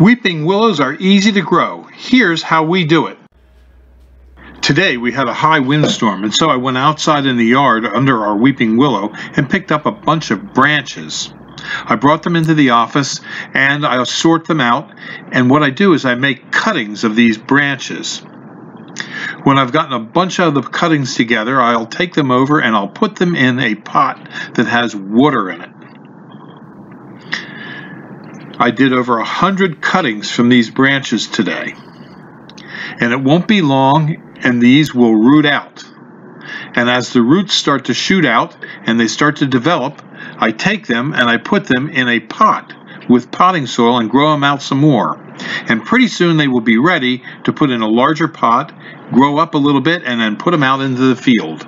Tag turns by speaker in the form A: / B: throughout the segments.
A: Weeping willows are easy to grow. Here's how we do it. Today we had a high windstorm and so I went outside in the yard under our weeping willow and picked up a bunch of branches. I brought them into the office and I'll sort them out and what I do is I make cuttings of these branches. When I've gotten a bunch of the cuttings together, I'll take them over and I'll put them in a pot that has water in it. I did over a hundred cuttings from these branches today. And it won't be long and these will root out. And as the roots start to shoot out and they start to develop, I take them and I put them in a pot with potting soil and grow them out some more. And pretty soon they will be ready to put in a larger pot, grow up a little bit, and then put them out into the field.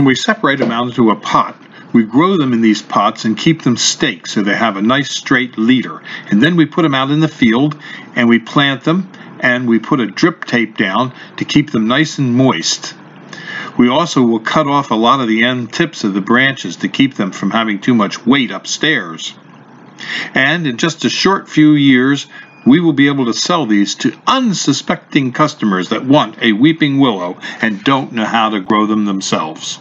A: We separate them out into a pot, we grow them in these pots and keep them staked so they have a nice straight leader. And then we put them out in the field and we plant them and we put a drip tape down to keep them nice and moist. We also will cut off a lot of the end tips of the branches to keep them from having too much weight upstairs. And in just a short few years, we will be able to sell these to unsuspecting customers that want a weeping willow and don't know how to grow them themselves.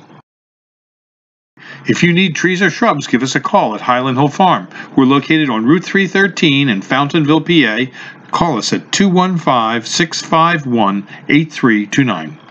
A: If you need trees or shrubs, give us a call at Highland Hill Farm. We're located on Route 313 in Fountainville, PA. Call us at 215 651 8329.